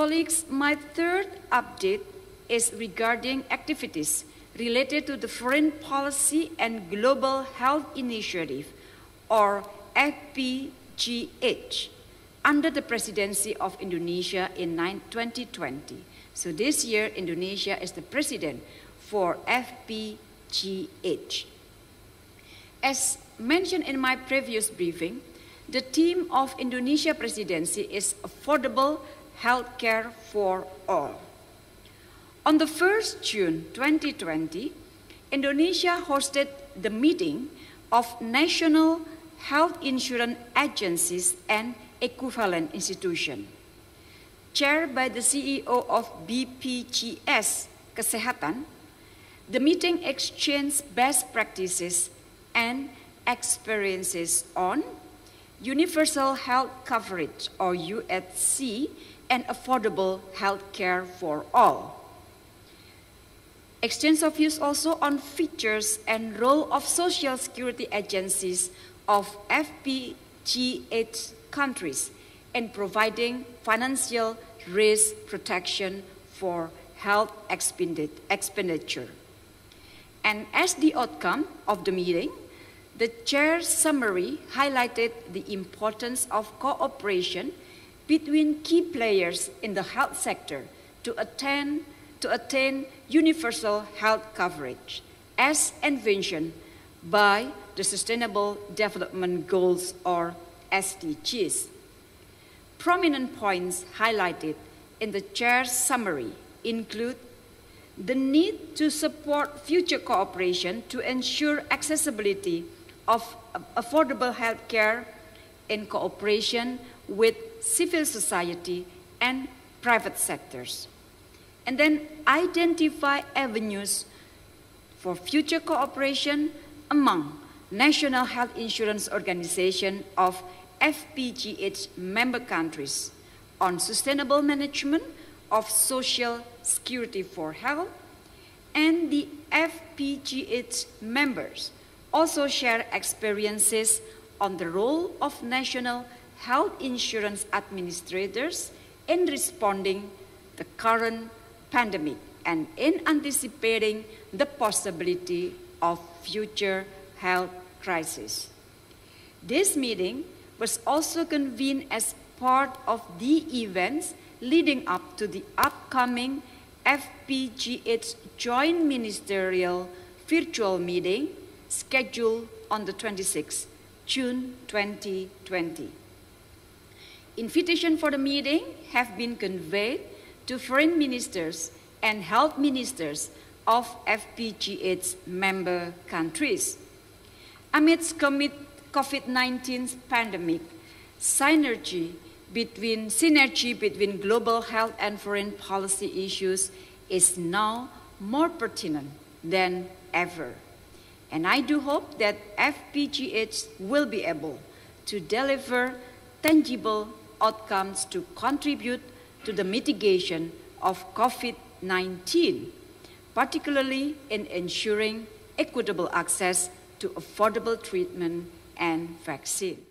Colleagues, my third update is regarding activities related to the Foreign Policy and Global Health Initiative, or FPGH, under the presidency of Indonesia in 2020. So this year, Indonesia is the president for FPGH. As mentioned in my previous briefing, the theme of Indonesia presidency is affordable healthcare for all. On the 1st June 2020, Indonesia hosted the meeting of national health insurance agencies and equivalent institutions. Chaired by the CEO of BPJS Kesehatan, the meeting exchanged best practices and experiences on universal health coverage or UHC and affordable health care for all. Exchange of views also on features and role of social security agencies of FPGH countries in providing financial risk protection for health expenditure. And as the outcome of the meeting, the chair's summary highlighted the importance of cooperation between key players in the health sector to attain to attain universal health coverage as envisioned by the Sustainable Development Goals or SDGs. Prominent points highlighted in the chair's summary include the need to support future cooperation to ensure accessibility of affordable health care in cooperation with civil society and private sectors. And then identify avenues for future cooperation among national health insurance organization of FPGH member countries on sustainable management of social security for health and the FPGH members also share experiences on the role of national health insurance administrators in responding to the current pandemic and in anticipating the possibility of future health crisis. This meeting was also convened as part of the events leading up to the upcoming FPGH Joint Ministerial Virtual Meeting scheduled on the 26th June 2020. Invitation for the meeting have been conveyed to foreign ministers and health ministers of FPGH member countries. Amidst COVID-19 pandemic, synergy between, synergy between global health and foreign policy issues is now more pertinent than ever. And I do hope that FPGH will be able to deliver tangible outcomes to contribute to the mitigation of COVID-19, particularly in ensuring equitable access to affordable treatment and vaccine.